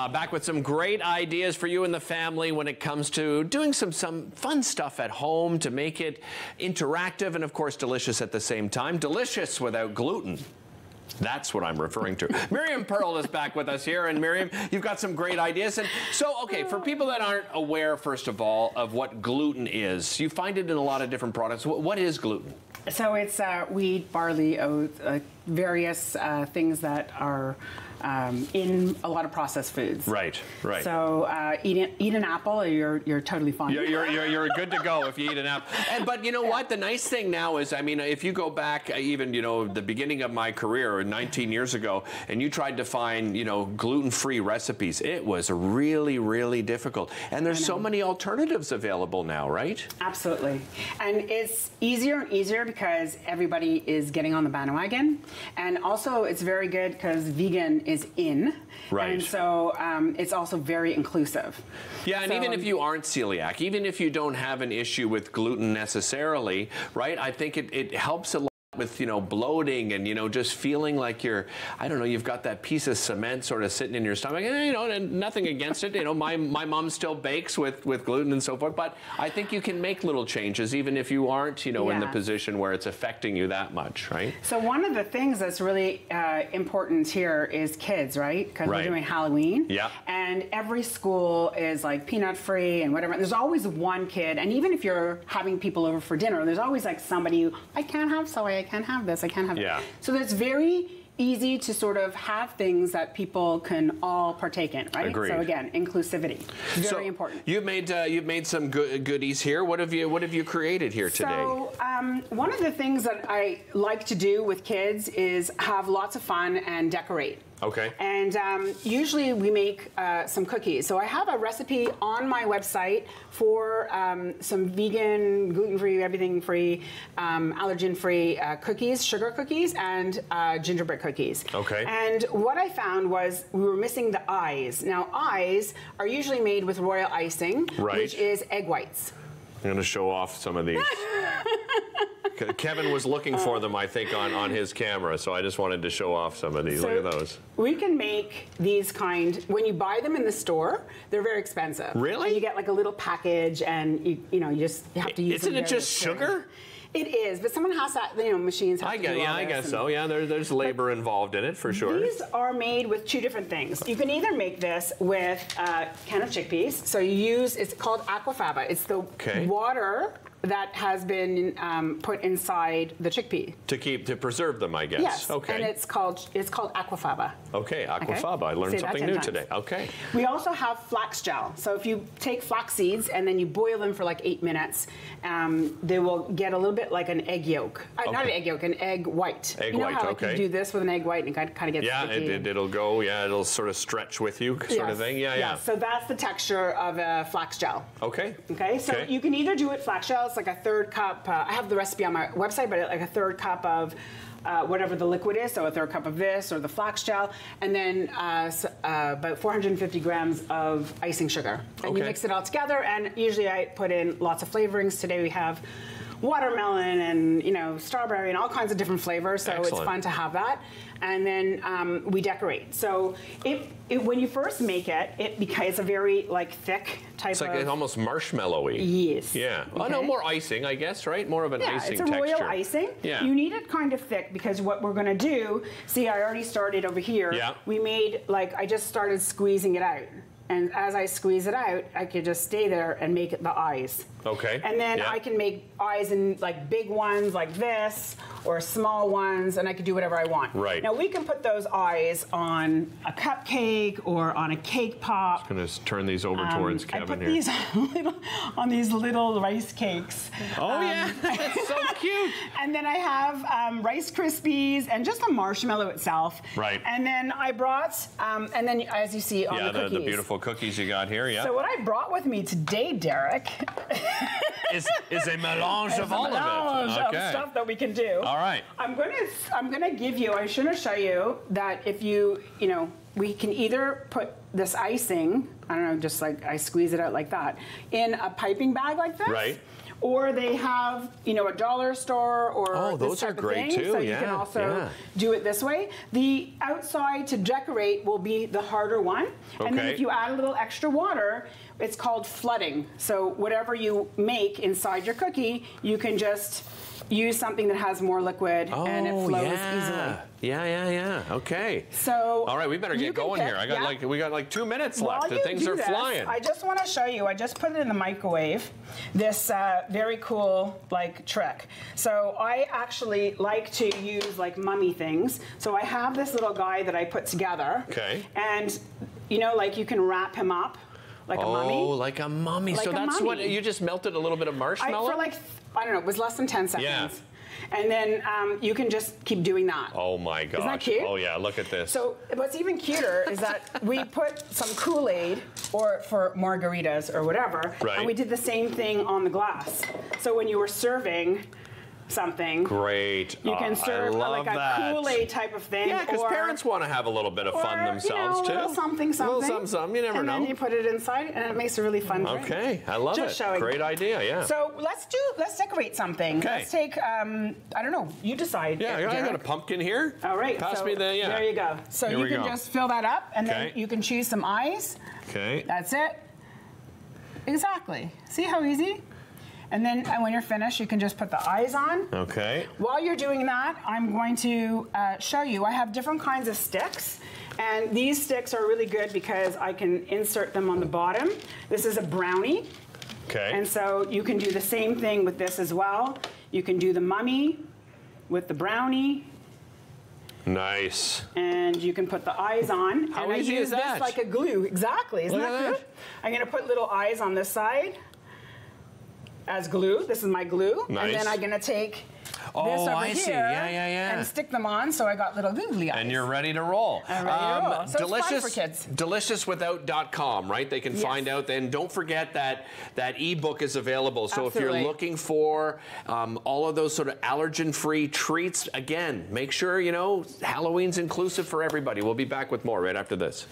Uh, back with some great ideas for you and the family when it comes to doing some, some fun stuff at home to make it interactive and, of course, delicious at the same time. Delicious without gluten. That's what I'm referring to. Miriam Pearl is back with us here, and Miriam, you've got some great ideas. And so, okay, for people that aren't aware, first of all, of what gluten is, you find it in a lot of different products. What, what is gluten? So it's uh, wheat, barley, oats, uh, various uh, things that are um, in a lot of processed foods. Right, right. So uh, eat, an, eat an apple, you're you're totally fine. You're, you're, you're, you're good to go if you eat an apple. And, but you know what? The nice thing now is, I mean, if you go back uh, even, you know, the beginning of my career 19 years ago, and you tried to find, you know, gluten-free recipes, it was really, really difficult. And there's so many alternatives available now, right? Absolutely. And it's easier and easier because everybody is getting on the bandwagon. And also, it's very good because vegan is in. Right. And so um, it's also very inclusive. Yeah, and So- even if you aren't celiac, even if you don't have an issue with gluten necessarily, right? I think it, it helps a lot with you know bloating and you know just feeling like you're I don't know you've got that piece of cement sort of sitting in your stomach and you know and nothing against it you know my my mom still bakes with with gluten and so forth but I think you can make little changes even if you aren't you know in the position where it's affecting you that much right So one of the things that's really uh, important here is kids, right? Because Right. we're doing Halloween. Yeah. And every school is like peanut free and whatever. There's always one kid, and even if you're having people over for dinner, there's always like somebody who I can't have soy, I can't have this, I can't have. Yeah. So it's very easy to sort of have things that people can all partake in, right? Agreed. So again, inclusivity, very so important. you've made uh, you've made some good goodies here what have you what have you created here today So, um, one of the things that I like to do with kids is have lots of fun and decorate. Okay. And um, usually we make uh, some cookies. So I have a recipe on my website for um, some vegan, gluten-free, everything-free, um, allergen-free uh, cookies, sugar cookies, and uh, gingerbread cookies. Okay. And what I found was we were missing the eyes. Now eyes are usually made with royal icing, Right. which is egg whites. I'm going to show off some of these. Ke- Kevin was looking for them, I think, on, on his camera, so I just wanted to show off some of these. Look at those. We can make these kind when you buy them in the store. They're very expensive. Really? And you get like a little package, and you you know you just have to use. Isn't it just sugar? It is, but someone has to. You know, machines. Have I to guess, do yeah, I guess so. Yeah, there, there's labor involved in it for sure. These are made with two different things. You can either make this with a can of chickpeas. So you use it's called aquafaba. It's the Okay. water that has been um, put inside the chickpea. To keep to preserve them, I guess. Yes. Okay. And it's called it's called aquafaba. okay, aquafaba. I learned Say something new times. today. Okay. We also have flax gel. So if you take flax seeds and then you boil them for like eight minutes, um, they will get a little bit like an egg yolk. Uh, Not an egg yolk, an egg white. Egg you know white, how like, okay. you do this with an egg white and it kind of gets Yeah, it, it, it'll go. Yeah, it'll sort of stretch with you, sort of thing. Yeah, yeah. yes. So that's the texture of a flax gel. Okay. Okay, so Okay. you can either do it flax gel. Like a third cup. Uh, I have the recipe on my website, but like a third cup of uh, whatever the liquid is. So a third cup of this or the flax gel, and then uh, uh, about 450 grams of icing sugar. And you mix it all together. And usually I put in lots of flavorings. Today we have watermelon and you know strawberry and all kinds of different flavors. So it's fun to have that. And then um, we decorate. So it, it when you first make it, it beca- it's a very like thick type It's like of it's almost marshmallowy. Yes. Yeah. Oh no, more icing, I guess, right? More of an Yeah, icing it's a texture. royal icing. Yeah. You need it kind of thick because what we're gonna do, see I already started over here. Yeah. We made like I just started squeezing it out. And as I squeeze it out, I could just stay there and make it the eyes. Okay. And then Yeah. I can make eyes in like big ones like this or small ones and I could do whatever I want. Right. Now we can put those eyes on a cupcake or on a cake pop. I'm just gonna turn these over towards Um, I Kevin put here. these on, little, on these little rice cakes. oh yeah, that's so cute. And then I have um, Rice Krispies and just a marshmallow itself. Right. And then I brought, um, and then as you see on Yeah, the the, cookies. the beautiful cookies you got here. Yeah. So what I brought with me today, Derek, is is a melange of all melange of it. of Okay. stuff that we can do. All right. I'm gonna I'm gonna give you. I should have show you that if you you know we can either put this icing. I don't know, just like I squeeze it out like that in a piping bag like this. Right. Or they have you know a dollar store or Oh, those are great thing. too, So you can also yeah. do it this way. The outside to decorate will be the harder one, and then if you add a little extra water, it's called flooding. So whatever you make inside your cookie, you can just use something that has more liquid and it Oh, flows yeah. easily. Yeah, yeah, yeah. Okay. So All right, we better get going pick- here. I got yeah. like we got like two minutes While left. The things are this, flying. I just want to show you. I just put it in the microwave. This uh, very cool like trick. So I actually like to use like mummy things. So I have this little guy that I put together. Okay. And you know, like you can wrap him up like a mummy. oh, like a mummy. Like so a that's what you just melted a little bit of marshmallow? I, for like I don't know, it was less than 10 seconds. Yeah. And then um, you can just keep doing that. oh my gosh. that cute? Oh yeah, look at this. So what's even cuter is that we put some Kool-Aid or for margaritas or whatever, Right. and we did the same thing on the glass. So when you were serving something, Great. you Oh, can serve I a- love like a that. Kool-Aid type of thing. Yeah, because parents want to have a little bit of fun or, themselves you know, a too. something, something. A little something, something. You never and know. then you put it inside, and it makes a really fun drink. okay, I love Just it. showing. Great idea. Yeah. So let's do let's decorate something. Okay. Let's take um, I don't know. You decide. yeah, I got a pumpkin here. All right. Pass so me the yeah. There you go. So Here you can go. just fill that up, and then you can choose some eyes. Okay. That's it. Exactly. See how easy? And then uh, when you're finished, you can just put the eyes on. Okay. While you're doing that, I'm going to uh, show you. I have different kinds of sticks. And these sticks are really good because I can insert them on the bottom. This is a brownie. Okay. And so you can do the same thing with this as well. You can do the mummy with the brownie, nice. and you can put the eyes on. How and easy I use is that? this like a glue. Exactly. Isn't Look that good? that. I'm going to put little eyes on this side as glue. This is my glue. And then I'm going to take Oh, this over I here see. Yeah, yeah, yeah. and stick them on so I got little googly eyes. And you're ready to roll. Um, I'm ready to roll. So it's fun delicious, for kids. Deliciouswithout.com, right? They can Yes. find out. Then don't forget that that ebook is available. So if you're looking for um, all of those sort of allergen-free treats, again, make sure you know Halloween's inclusive for everybody. We'll be back with more right after this.